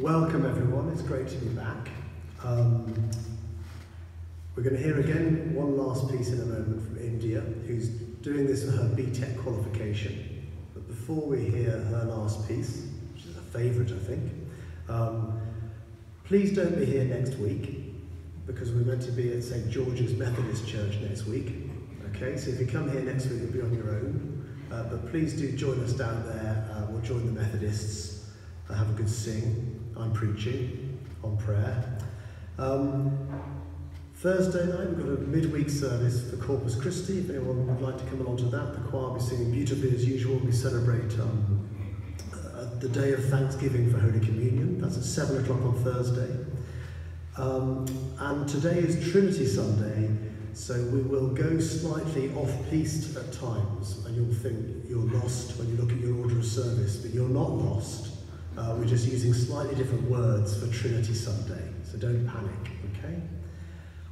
Welcome everyone, it's great to be back. Um, we're going to hear again one last piece in a moment from India, who's doing this for her BTEC qualification. But before we hear her last piece, which is a favourite I think, um, please don't be here next week, because we're meant to be at St George's Methodist Church next week. Okay, so if you come here next week, you'll be on your own. Uh, but please do join us down there, uh, we'll join the Methodists, uh, have a good sing. I'm preaching on prayer. Um, Thursday night, we've got a midweek service for Corpus Christi. If anyone would like to come along to that, the choir will be singing beautifully as usual. We celebrate um, uh, the day of Thanksgiving for Holy Communion. That's at 7 o'clock on Thursday. Um, and today is Trinity Sunday, so we will go slightly off-piste at times, and you'll think you're lost when you look at your order of service, but you're not lost. Uh, we're just using slightly different words for Trinity Sunday, so don't panic, okay?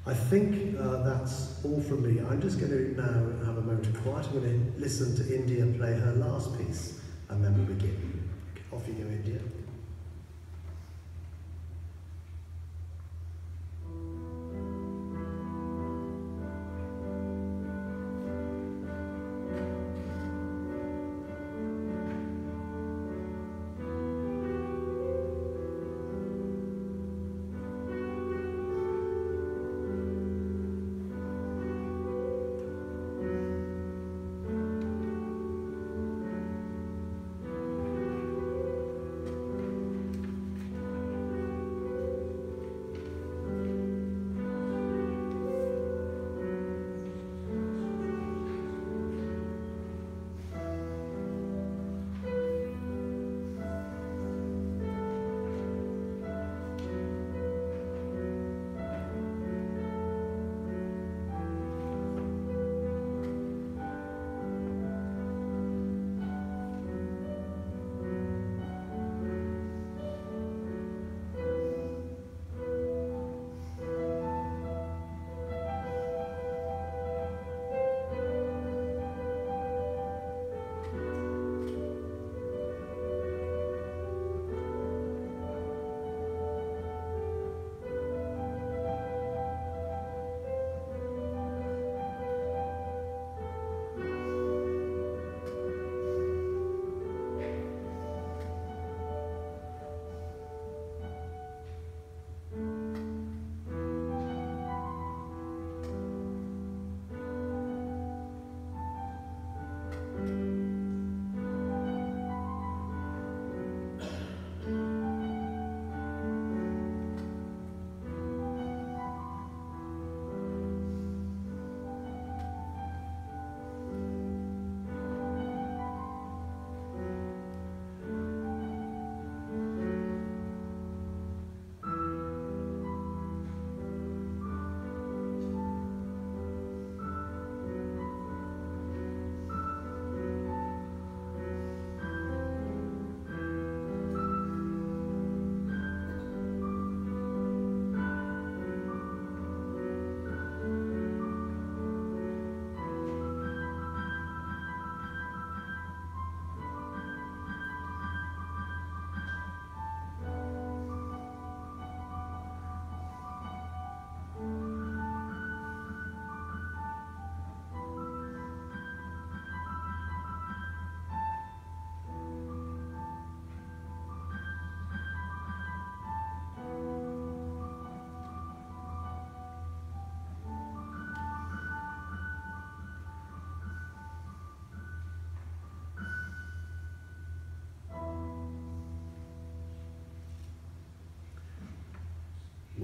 I think uh, that's all from me. I'm just going to now have a moment of quiet. I'm going to listen to India play her last piece, and then we'll begin. Off you go, India.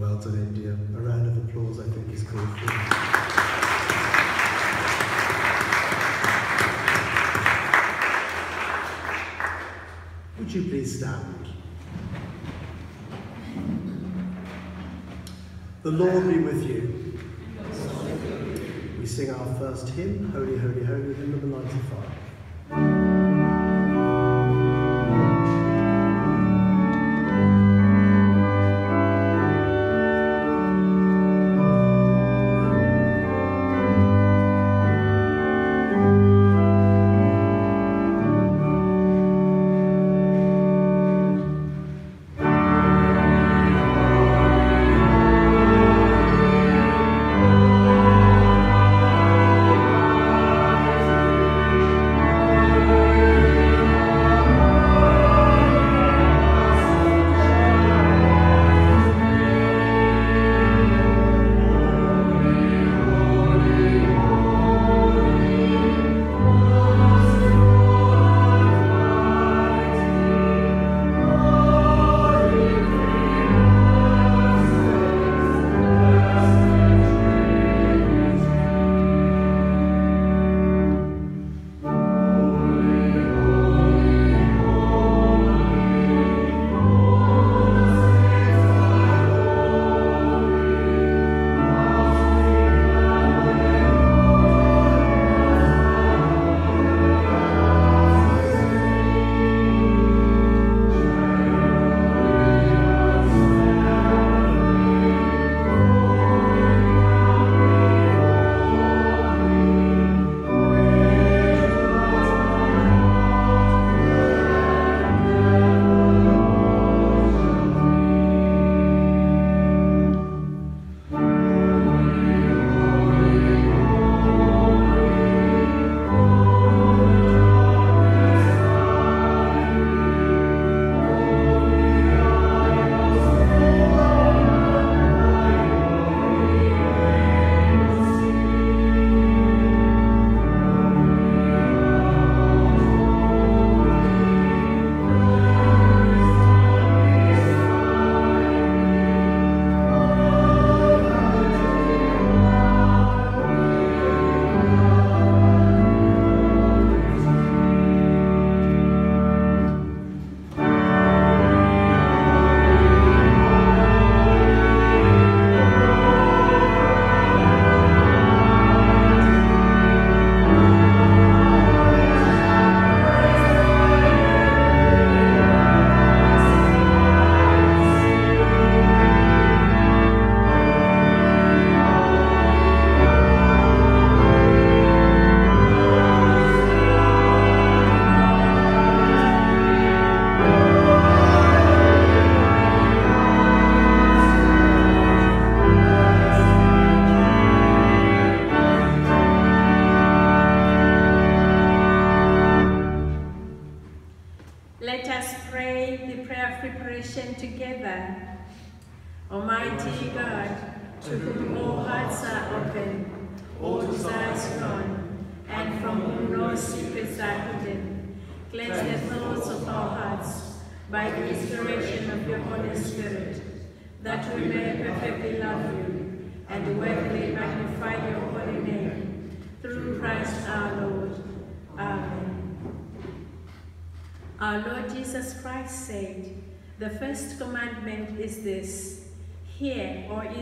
Well done, India. A round of applause, I think, is called for. Would you please stand? The Lord be with you. We sing our first hymn, Holy, Holy, Holy, hymn number 95.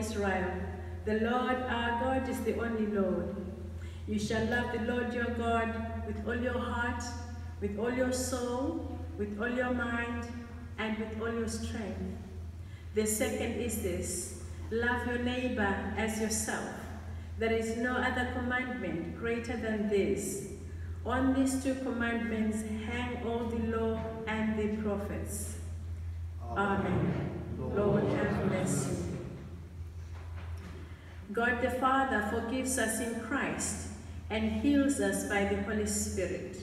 Israel, the Lord our God is the only Lord. You shall love the Lord your God with all your heart, with all your soul, with all your mind, and with all your strength. The second is this love your neighbor as yourself. There is no other commandment greater than this. On these two commandments hang all the law and the prophets. Amen. Lord, have mercy. God the Father forgives us in Christ and heals us by the Holy Spirit.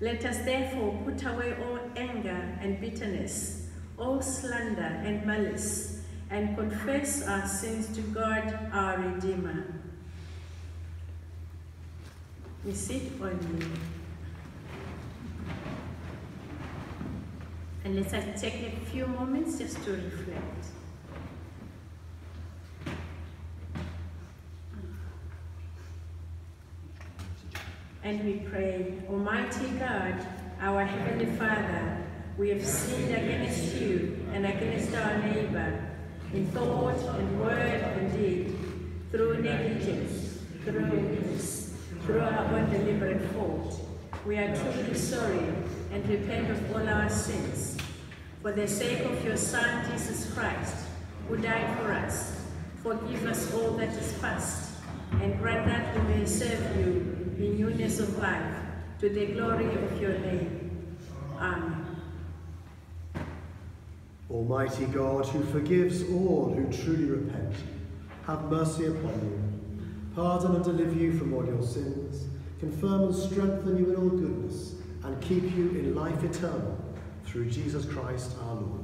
Let us therefore put away all anger and bitterness, all slander and malice, and confess our sins to God our Redeemer. We sit on you. And let's take a few moments just to reflect. And we pray, Almighty God, our Heavenly Father, we have sinned against you and against our neighbor in thought and word and deed, through negligence, through weakness, through our own deliberate fault. We are truly sorry and repent of all our sins. For the sake of your Son, Jesus Christ, who died for us, forgive us all that is past, and grant that we may serve you in newness of life, to the glory of your name. Amen. Almighty God, who forgives all who truly repent, have mercy upon you, pardon and deliver you from all your sins, confirm and strengthen you in all goodness, and keep you in life eternal, through Jesus Christ our Lord.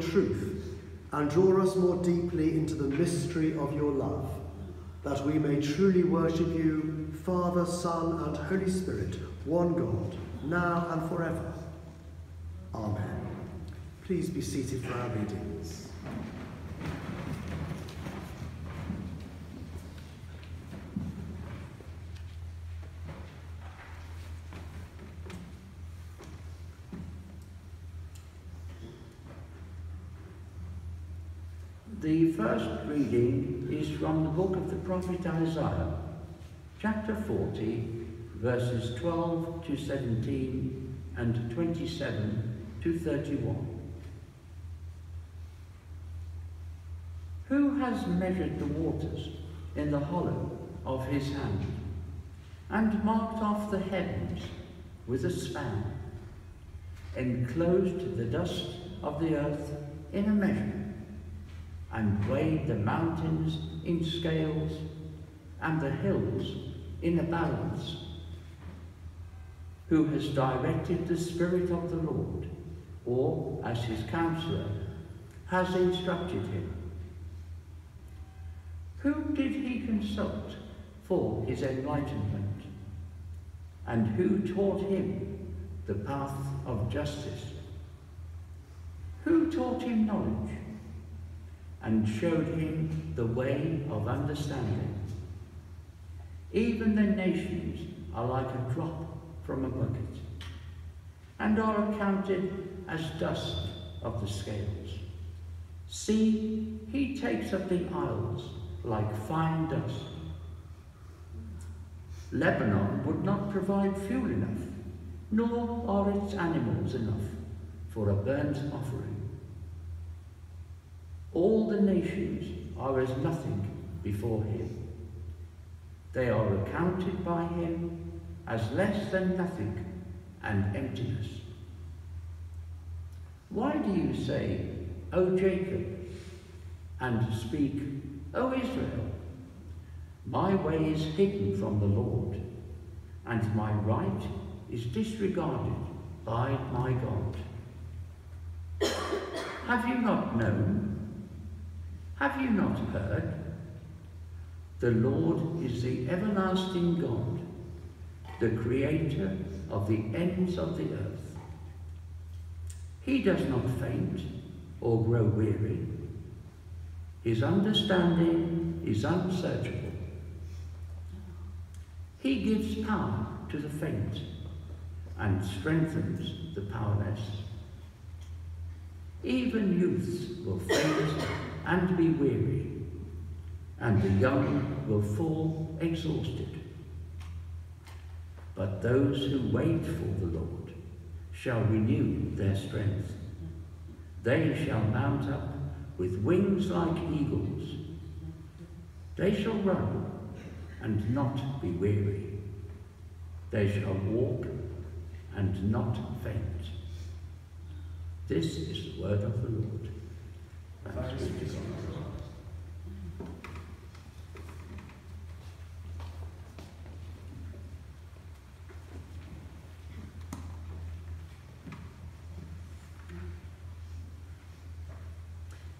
Truth and draw us more deeply into the mystery of your love, that we may truly worship you, Father, Son, and Holy Spirit, one God, now and forever. Amen. Please be seated for our readings. The first reading is from the book of the prophet Isaiah, chapter 40, verses 12 to 17 and 27 to 31. Who has measured the waters in the hollow of his hand, and marked off the heavens with a span, enclosed the dust of the earth in a measure, and weighed the mountains in scales, and the hills in a balance? Who has directed the Spirit of the Lord, or as his counselor, has instructed him? Who did he consult for his enlightenment? And who taught him the path of justice? Who taught him knowledge and showed him the way of understanding? Even the nations are like a drop from a bucket and are accounted as dust of the scales. See, he takes up the isles like fine dust. Lebanon would not provide fuel enough, nor are its animals enough for a burnt offering. All the nations are as nothing before him. They are accounted by him as less than nothing and emptiness. Why do you say, O Jacob, and speak, O Israel, my way is hidden from the Lord, and my right is disregarded by my God. Have you not known? Have you not heard? The Lord is the everlasting God, the creator of the ends of the earth. He does not faint or grow weary. His understanding is unsearchable. He gives power to the faint and strengthens the powerless. Even youths will faint and be weary, and the young will fall exhausted. But those who wait for the Lord shall renew their strength. They shall mount up with wings like eagles. They shall run and not be weary. They shall walk and not faint. This is the word of the Lord. Thanks be to God.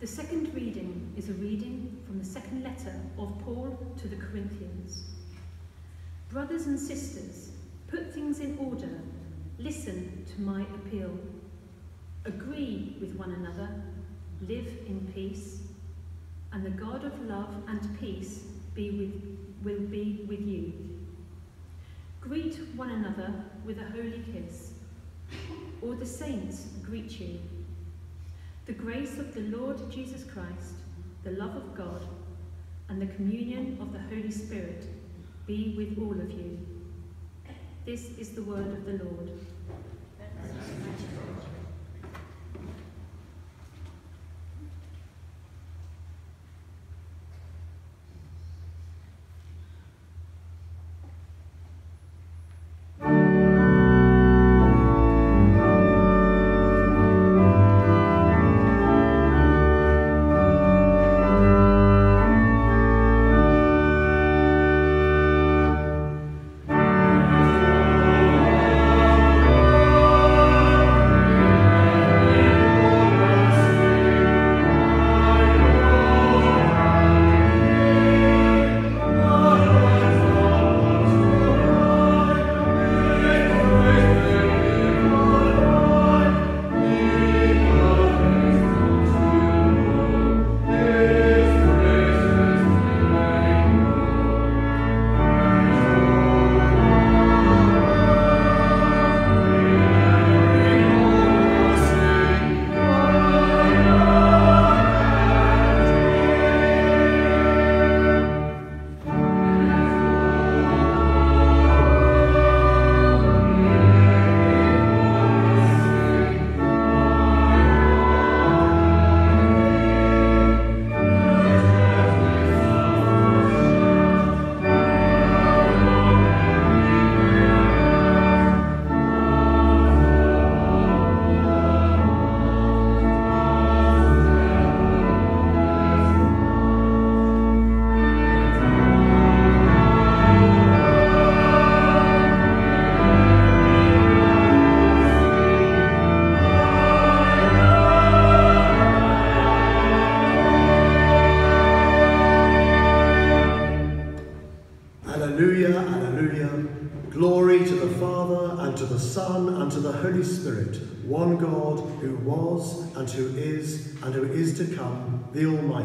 The second reading is a reading from the second letter of Paul to the Corinthians. Brothers and sisters, put things in order. Listen to my appeal. Agree with one another. Live in peace. And the God of love and peace be with, will be with you. Greet one another with a holy kiss. or the saints greet you. The grace of the Lord Jesus Christ, the love of God, and the communion of the Holy Spirit be with all of you. This is the word of the Lord.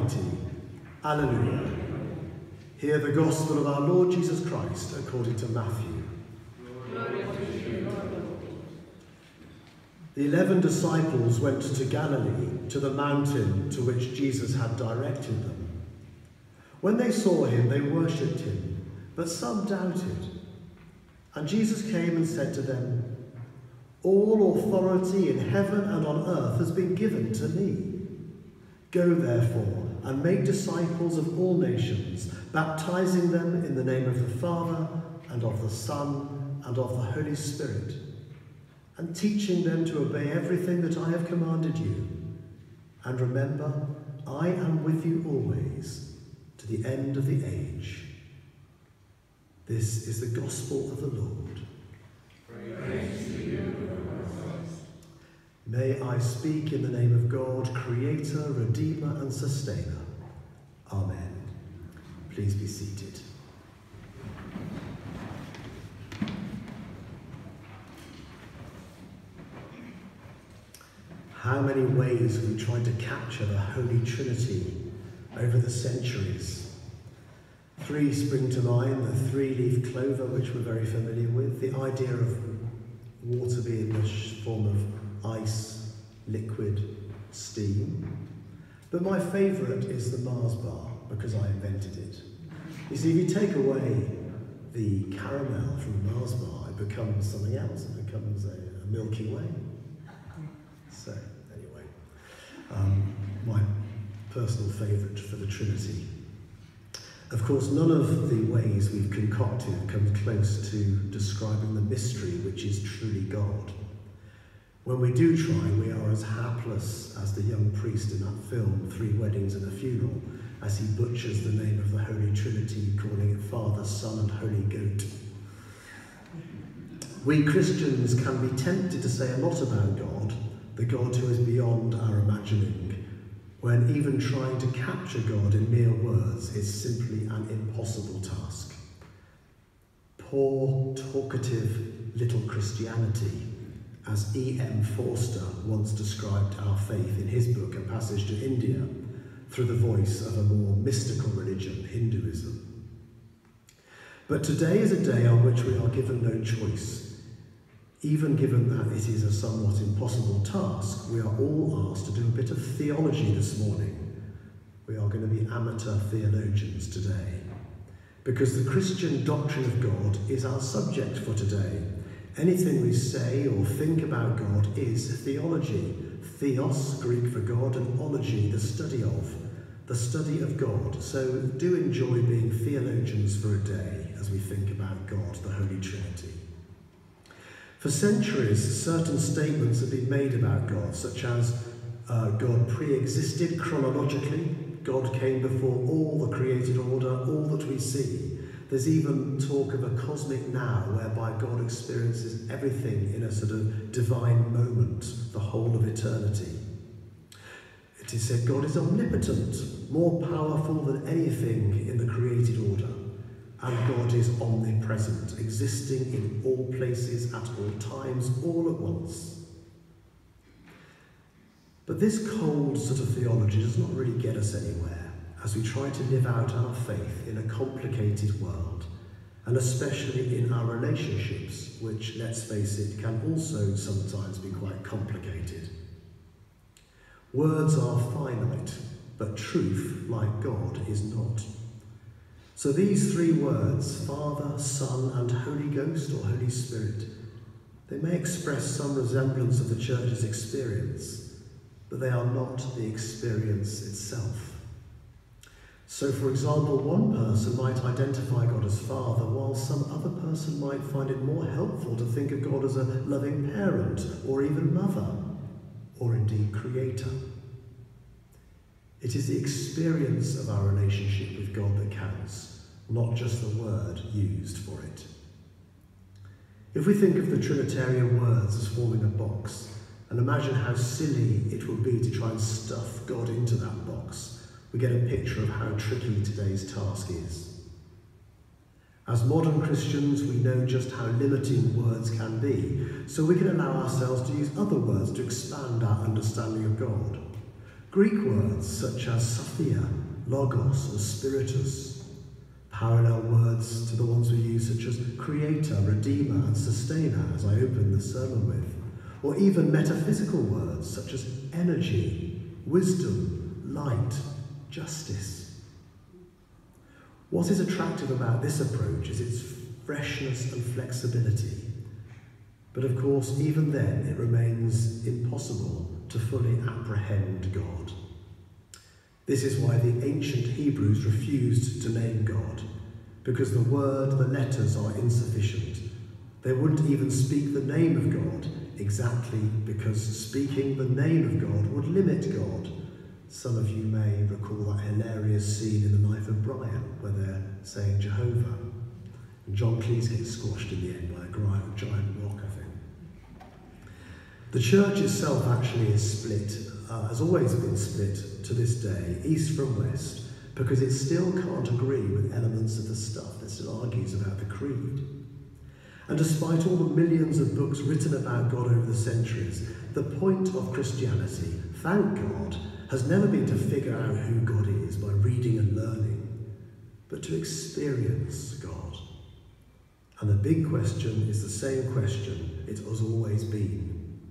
Almighty. Alleluia. Hear the gospel of our Lord Jesus Christ according to Matthew. The eleven disciples went to Galilee, to the mountain to which Jesus had directed them. When they saw him, they worshipped him, but some doubted. And Jesus came and said to them, All authority in heaven and on earth has been given to me. Go therefore and make disciples of all nations, baptizing them in the name of the Father and of the Son and of the Holy Spirit, and teaching them to obey everything that I have commanded you. And remember, I am with you always to the end of the age. This is the gospel of the Lord. May I speak in the name of God, Creator, Redeemer, and Sustainer. Amen. Please be seated. How many ways we tried to capture the Holy Trinity over the centuries. Three spring to mind the three leaf clover, which we're very familiar with, the idea of water being the form of ice, liquid, steam. But my favourite is the Mars bar because I invented it. You see, if you take away the caramel from the Mars bar, it becomes something else. It becomes a, a Milky Way. So, anyway, um, my personal favourite for the Trinity. Of course, none of the ways we've concocted comes close to describing the mystery which is truly God. When we do try, we are as hapless as the young priest in that film, Three Weddings and a Funeral, as he butchers the name of the Holy Trinity, calling it Father, Son, and Holy Goat. We Christians can be tempted to say a lot about God, the God who is beyond our imagining, when even trying to capture God in mere words is simply an impossible task. Poor, talkative little Christianity, as E.M. Forster once described our faith in his book, A Passage to India, through the voice of a more mystical religion, Hinduism. But today is a day on which we are given no choice even given that it is a somewhat impossible task, we are all asked to do a bit of theology this morning. We are going to be amateur theologians today. Because the Christian doctrine of God is our subject for today. Anything we say or think about God is theology. Theos, Greek for God, and ology, the study of, the study of God. So do enjoy being theologians for a day as we think about God, the Holy Trinity. For centuries, certain statements have been made about God, such as uh, God pre existed chronologically, God came before all the created order, all that we see. There's even talk of a cosmic now, whereby God experiences everything in a sort of divine moment, the whole of eternity. It is said God is omnipotent, more powerful than anything in the created order and God is omnipresent, existing in all places at all times, all at once. But this cold sort of theology does not really get us anywhere as we try to live out our faith in a complicated world, and especially in our relationships, which, let's face it, can also sometimes be quite complicated. Words are finite, but truth, like God, is not. So these three words, Father, Son, and Holy Ghost or Holy Spirit, they may express some resemblance of the church's experience, but they are not the experience itself. So, for example, one person might identify God as Father, while some other person might find it more helpful to think of God as a loving parent, or even mother, or indeed Creator. It is the experience of our relationship with God that counts, not just the word used for it. If we think of the Trinitarian words as forming a box, and imagine how silly it would be to try and stuff God into that box, we get a picture of how tricky today's task is. As modern Christians, we know just how limiting words can be, so we can allow ourselves to use other words to expand our understanding of God. Greek words such as sophia, logos, or spiritus, parallel words to the ones we use such as creator, redeemer, and sustainer, as I opened the sermon with, or even metaphysical words such as energy, wisdom, light, justice. What is attractive about this approach is its freshness and flexibility. But of course, even then, it remains impossible to fully apprehend God. This is why the ancient Hebrews refused to name God, because the word, the letters are insufficient. They wouldn't even speak the name of God, exactly because speaking the name of God would limit God some of you may recall that hilarious scene in the life of Brian where they're saying Jehovah. And John Cleese gets squashed in the end by a giant rock, I think. The church itself actually is split, uh, has always been split to this day, east from west, because it still can't agree with elements of the stuff that still argues about the creed. And despite all the millions of books written about God over the centuries, the point of Christianity, thank God, has never been to figure out who God is by reading and learning, but to experience God. And the big question is the same question it has always been.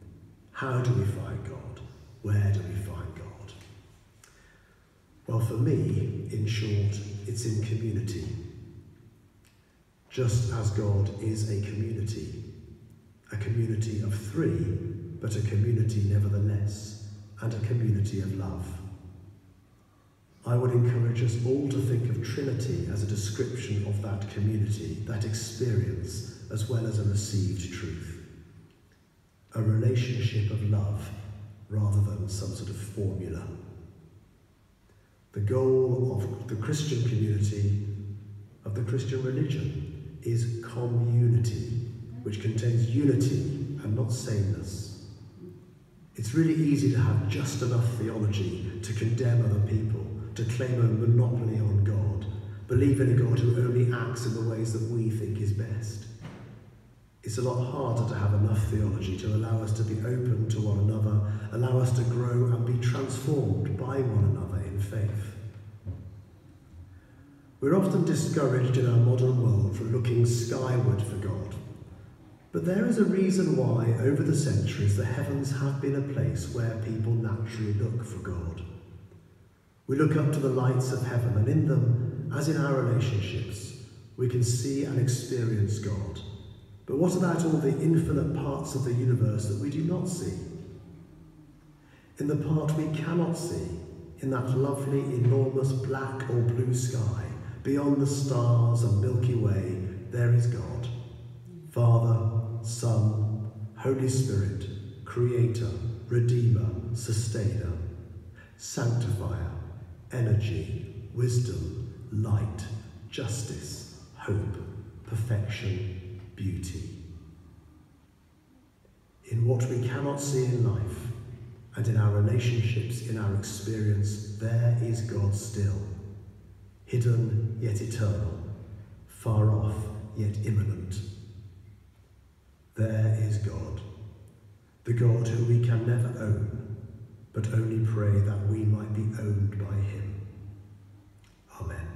How do we find God? Where do we find God? Well, for me, in short, it's in community. Just as God is a community, a community of three, but a community nevertheless and a community of love. I would encourage us all to think of Trinity as a description of that community, that experience, as well as a received truth. A relationship of love rather than some sort of formula. The goal of the Christian community, of the Christian religion, is community, which contains unity and not sameness. It's really easy to have just enough theology to condemn other people, to claim a monopoly on God, believe in a God who only acts in the ways that we think is best. It's a lot harder to have enough theology to allow us to be open to one another, allow us to grow and be transformed by one another in faith. We're often discouraged in our modern world from looking skyward for God, but there is a reason why, over the centuries, the heavens have been a place where people naturally look for God. We look up to the lights of heaven, and in them, as in our relationships, we can see and experience God. But what about all the infinite parts of the universe that we do not see? In the part we cannot see, in that lovely, enormous black or blue sky, beyond the stars and Milky Way, there is God. Father, Son, Holy Spirit, Creator, Redeemer, Sustainer, Sanctifier, Energy, Wisdom, Light, Justice, Hope, Perfection, Beauty. In what we cannot see in life, and in our relationships, in our experience, there is God still, hidden yet eternal, far off yet immanent there is God, the God who we can never own, but only pray that we might be owned by him. Amen.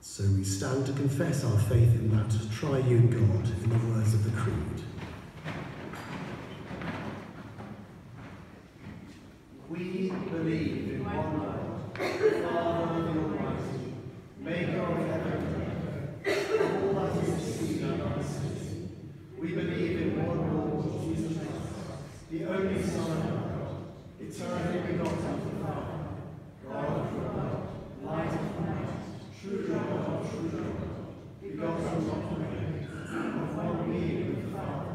So we stand to confess our faith in that triune God in the words of the Creed. We believe in one God, Father the Almighty, maker of heaven and earth, all that is seen and unseen. We believe in one Lord Jesus Christ, the only Son of God, eternally begotten of the Father, God of God, light of light, true God of true God, begotten not made, of one being with the Father,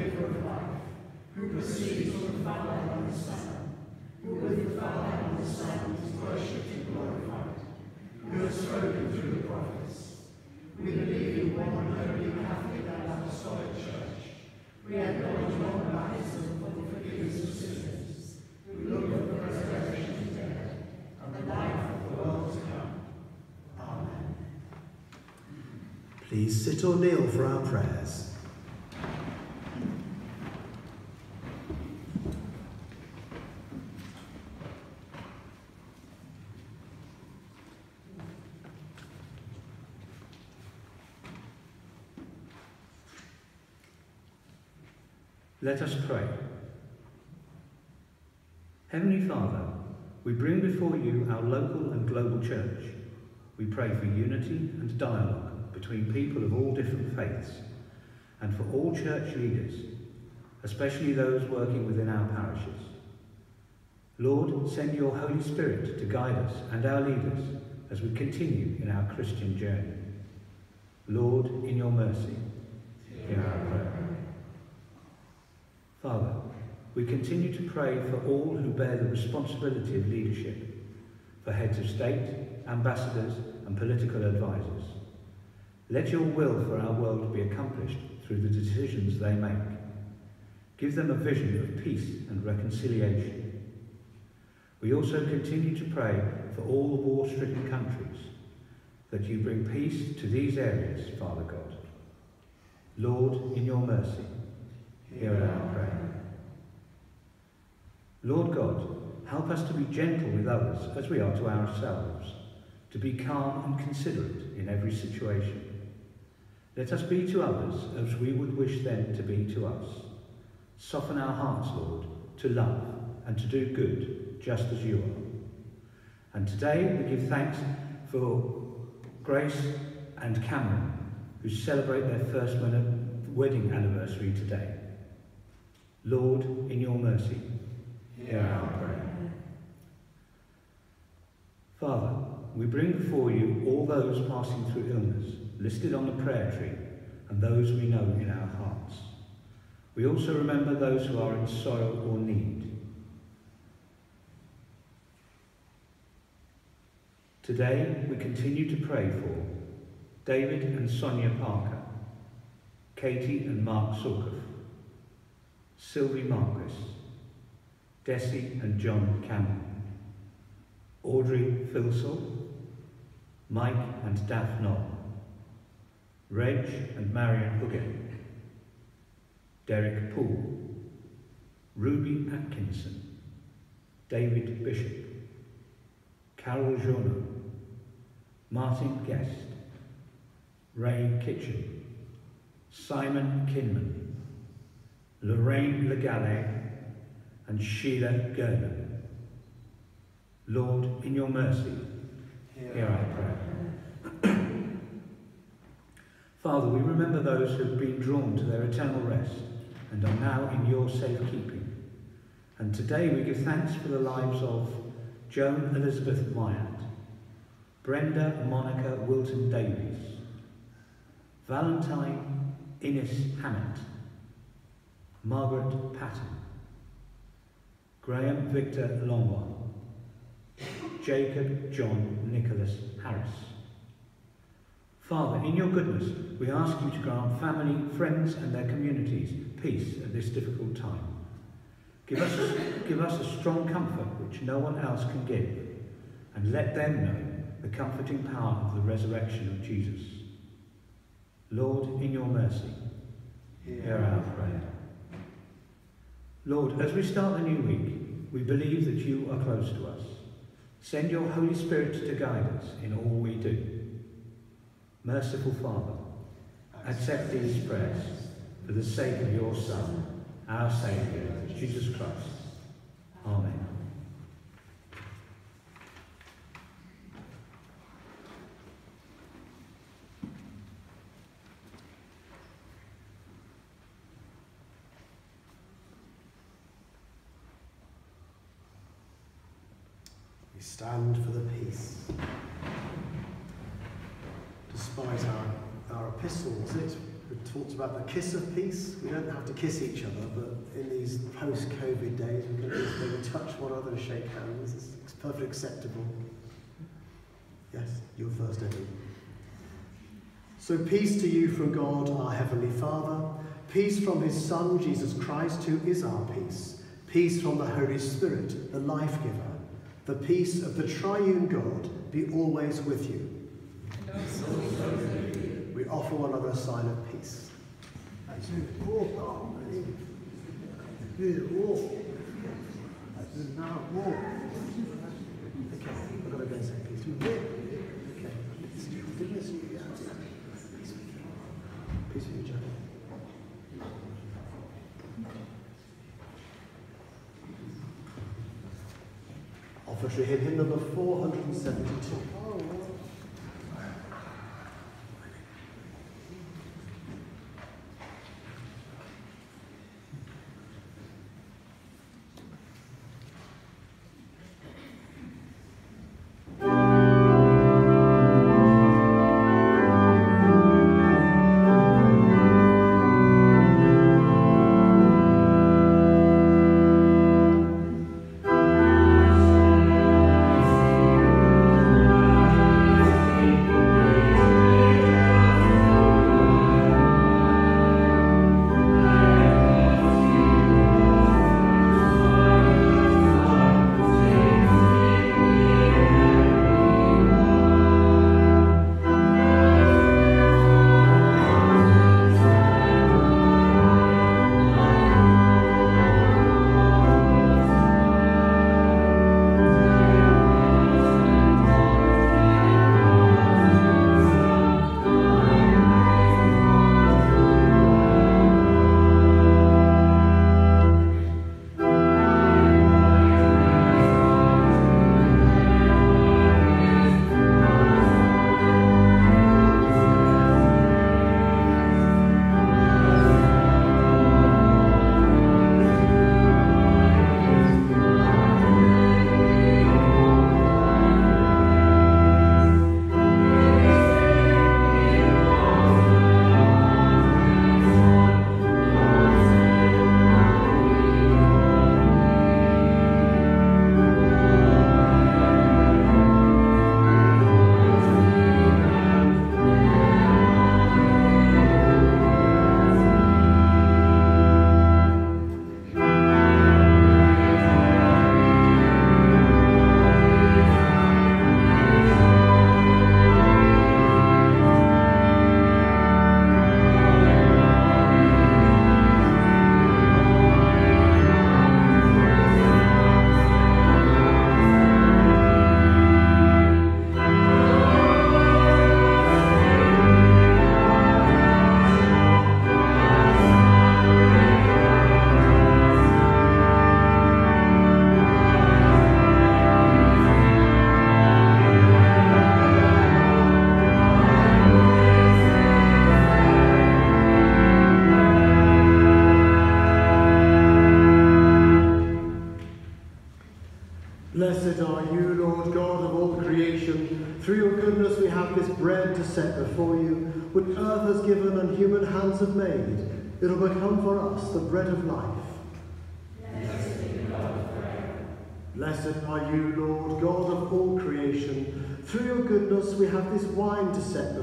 giver of life, who proceeds from the Father and the Son, who with the Father and the Son is worshipped and glorified, who has spoken through the prophets. We believe in one holy Catholic and Apostolic Church. We acknowledge one baptism for the forgiveness of sins. We look for the resurrection of the dead and the life of the world to come. Amen. Please sit or kneel for our prayers. Let us pray. Heavenly Father, we bring before you our local and global church. We pray for unity and dialogue between people of all different faiths and for all church leaders, especially those working within our parishes. Lord, send your Holy Spirit to guide us and our leaders as we continue in our Christian journey. Lord, in your mercy, hear our prayer. Father, we continue to pray for all who bear the responsibility of leadership, for heads of state, ambassadors, and political advisors. Let your will for our world be accomplished through the decisions they make. Give them a vision of peace and reconciliation. We also continue to pray for all the war-stricken countries, that you bring peace to these areas, Father God. Lord, in your mercy, hear our prayer. Lord God, help us to be gentle with others as we are to ourselves, to be calm and considerate in every situation. Let us be to others as we would wish them to be to us. Soften our hearts, Lord, to love and to do good, just as you are. And today we give thanks for Grace and Cameron, who celebrate their first wedding anniversary today. Lord, in your mercy, hear our prayer. Father, we bring before you all those passing through illness, listed on the prayer tree, and those we know in our hearts. We also remember those who are in sorrow or need. Today, we continue to pray for David and Sonia Parker, Katie and Mark Sorkoff, Sylvie Marcus, Desi and John Campbell, Audrey Filsell, Mike and Daphne Knoll, Reg and Marion Huggett, Derek Poole, Ruby Atkinson, David Bishop, Carol Journeau, Martin Guest, Ray Kitchen, Simon Kinman, Lorraine Legale, and Sheila Gerner. Lord, in your mercy, hear our prayer. Father, we remember those who have been drawn to their eternal rest and are now in your safekeeping. And today we give thanks for the lives of Joan Elizabeth Myatt, Brenda Monica Wilton Davies, Valentine Innes Hammett, Margaret Patton, Graham Victor Longwell, Jacob John Nicholas Harris. Father, in your goodness, we ask you to grant family, friends and their communities peace at this difficult time. Give us, a, give us a strong comfort which no one else can give, and let them know the comforting power of the resurrection of Jesus. Lord, in your mercy, hear our prayer. Lord, as we start the new week, we believe that you are close to us. Send your Holy Spirit to guide us in all we do. Merciful Father, accept these prayers for the sake of your Son, our Saviour, Jesus Christ. Amen. We stand for the peace. Despite our, our epistles, it's We talked about the kiss of peace. We don't have to kiss each other, but in these post-COVID days, we can just maybe touch one another and shake hands. It's, it's perfectly acceptable. Yes, you're first, Eddie. So peace to you from God, our Heavenly Father. Peace from his Son, Jesus Christ, who is our peace. Peace from the Holy Spirit, the life giver. The peace of the triune God be always with you. We offer one another a sign of peace. Okay, I've got to go and say peace. Okay. Goodness, you- yeah. Peace with you, hymn number 472.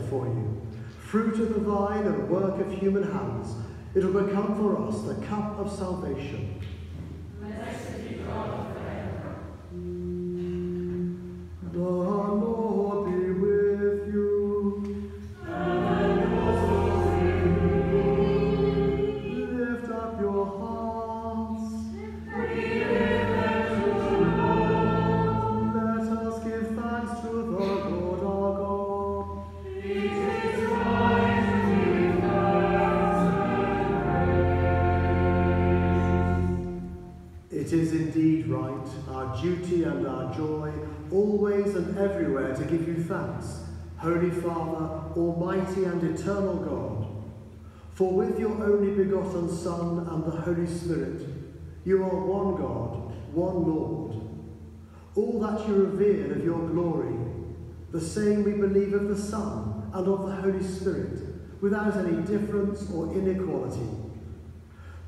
Before you, fruit of the vine and work of human hands. It will become for us the cup of salvation. Eternal God. For with your only begotten Son and the Holy Spirit, you are one God, one Lord. All that you revere of your glory, the same we believe of the Son and of the Holy Spirit, without any difference or inequality.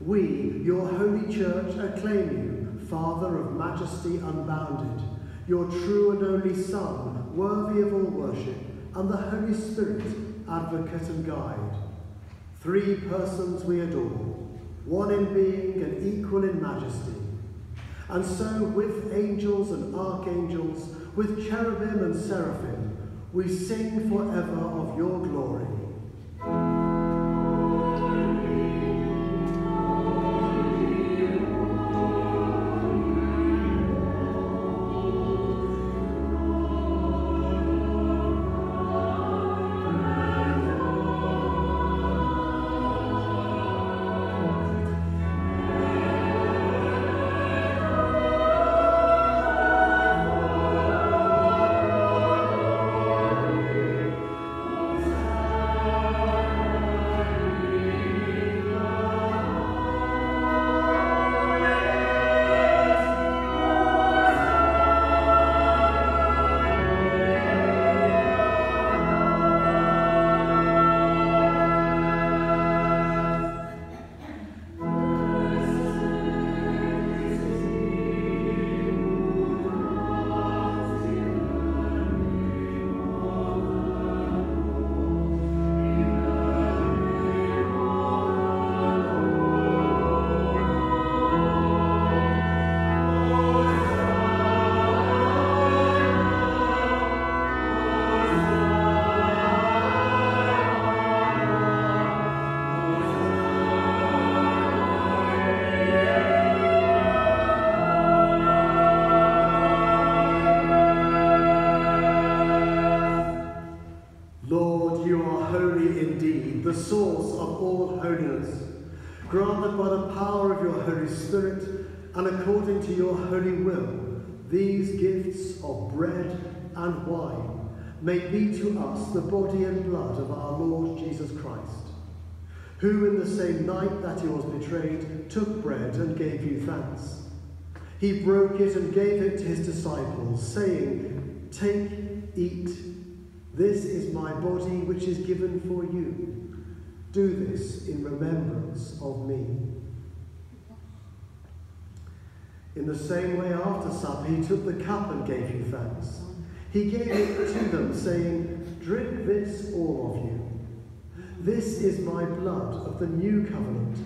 We, your holy church, acclaim you, Father of majesty unbounded, your true and only Son, worthy of all worship, and the Holy Spirit, advocate and guide. Three persons we adore, one in being and equal in majesty. And so, with angels and archangels, with cherubim and seraphim, we sing forever of your glory. May be to us the body and blood of our Lord Jesus Christ, who in the same night that he was betrayed took bread and gave you thanks. He broke it and gave it to his disciples, saying, Take, eat. This is my body which is given for you. Do this in remembrance of me. In the same way, after supper, he took the cup and gave you thanks. He gave it to them, saying, Drink this, all of you. This is my blood of the new covenant,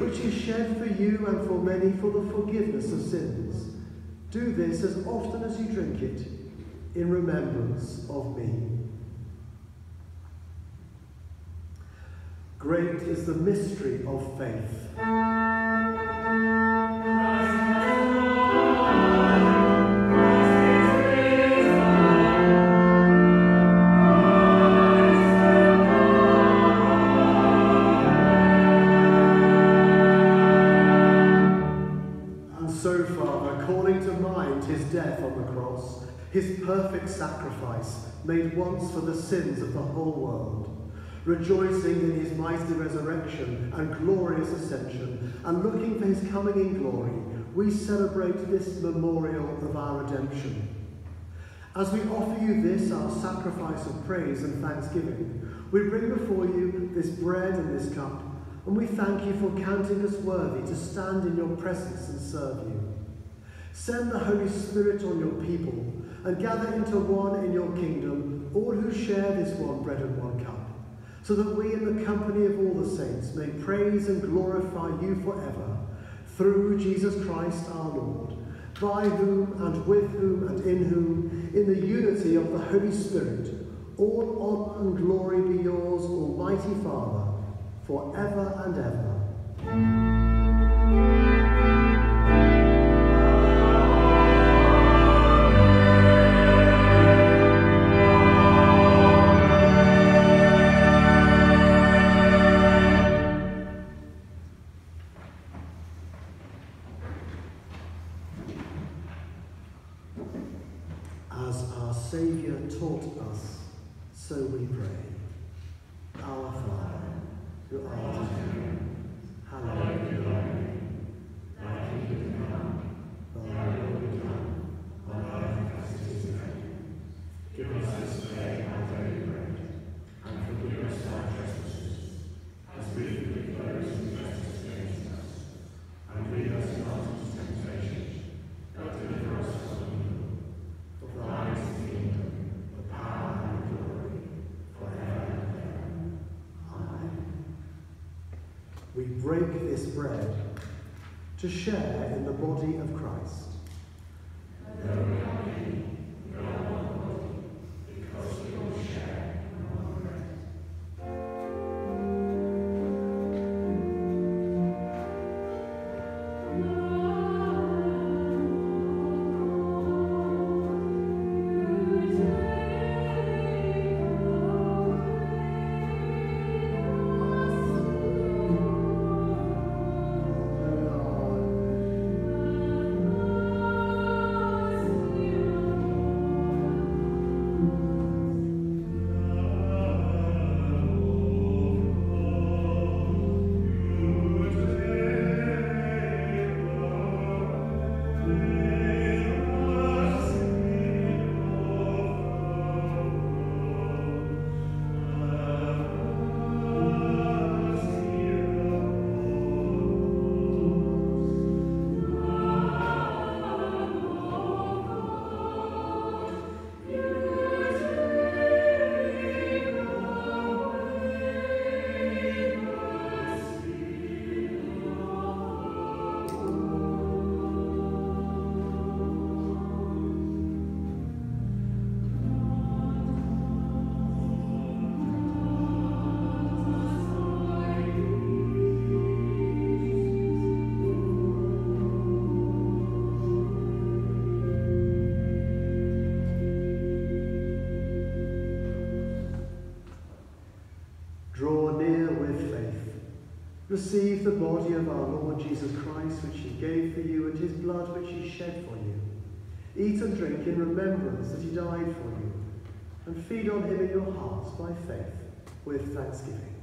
which is shed for you and for many for the forgiveness of sins. Do this as often as you drink it in remembrance of me. Great is the mystery of faith. Sins of the whole world, rejoicing in his mighty resurrection and glorious ascension, and looking for his coming in glory, we celebrate this memorial of our redemption. As we offer you this, our sacrifice of praise and thanksgiving, we bring before you this bread and this cup, and we thank you for counting us worthy to stand in your presence and serve you. Send the Holy Spirit on your people and gather into one in your kingdom all who share this one bread and one cup, so that we in the company of all the saints may praise and glorify you forever, through Jesus Christ our Lord, by whom and with whom and in whom, in the unity of the Holy Spirit, all honour and glory be yours, Almighty Father, forever and ever. Who art in heaven, break this bread to share in the body of Christ. Receive the body of our Lord Jesus Christ, which he gave for you, and his blood, which he shed for you. Eat and drink in remembrance that he died for you, and feed on him in your hearts by faith with thanksgiving.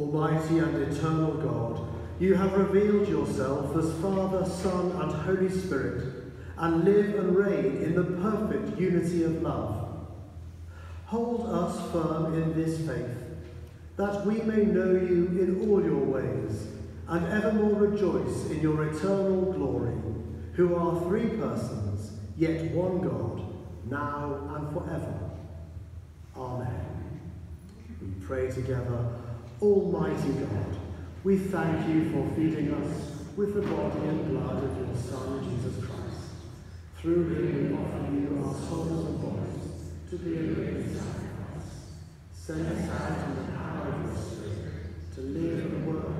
Almighty and eternal God, you have revealed yourself as Father, Son, and Holy Spirit, and live and reign in the perfect unity of love. Hold us firm in this faith, that we may know you in all your ways, and evermore rejoice in your eternal glory, who are three persons, yet one God, now and forever. Amen. We pray together, Almighty God, we thank you for feeding us with the body and blood of your Son, Jesus Christ. Through him we offer you our souls and bodies to be a living sacrifice. Send us out in the power of your Spirit to live and work to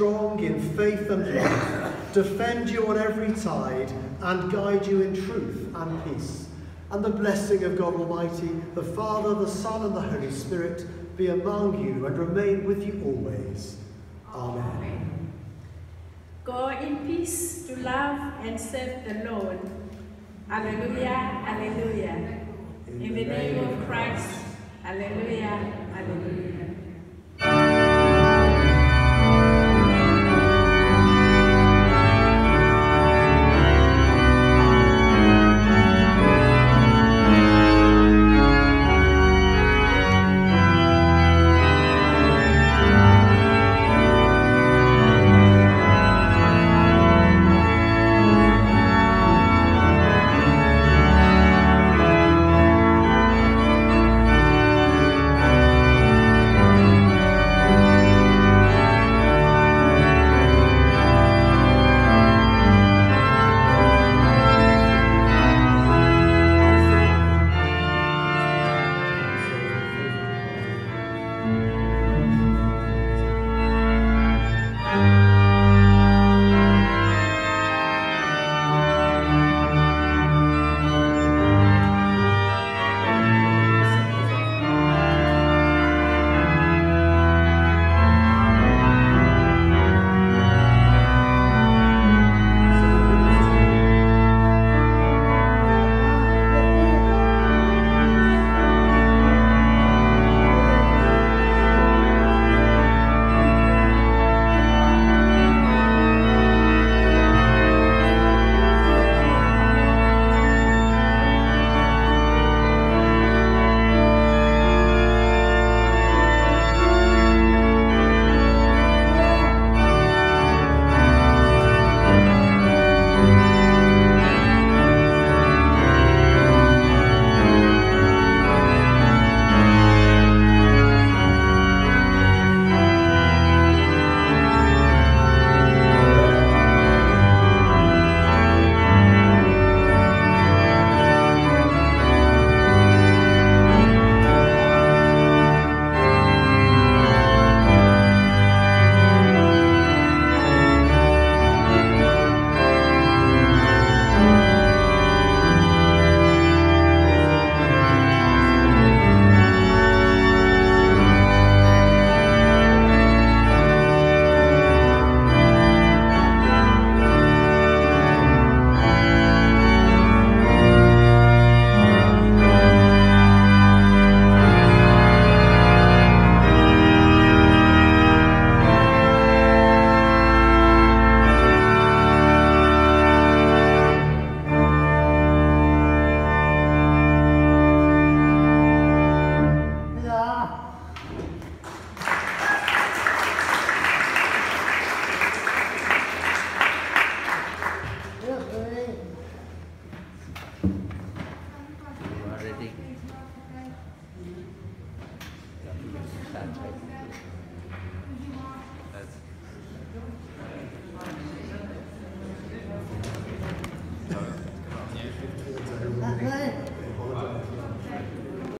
strong in faith and love, defend you on every tide, and guide you in truth and peace. And the blessing of God Almighty, the Father, the Son, and the Holy Spirit be among you and remain with you always. Amen. Go in peace to love and serve the Lord. Alleluia, alleluia. In the name of Christ, alleluia, alleluia.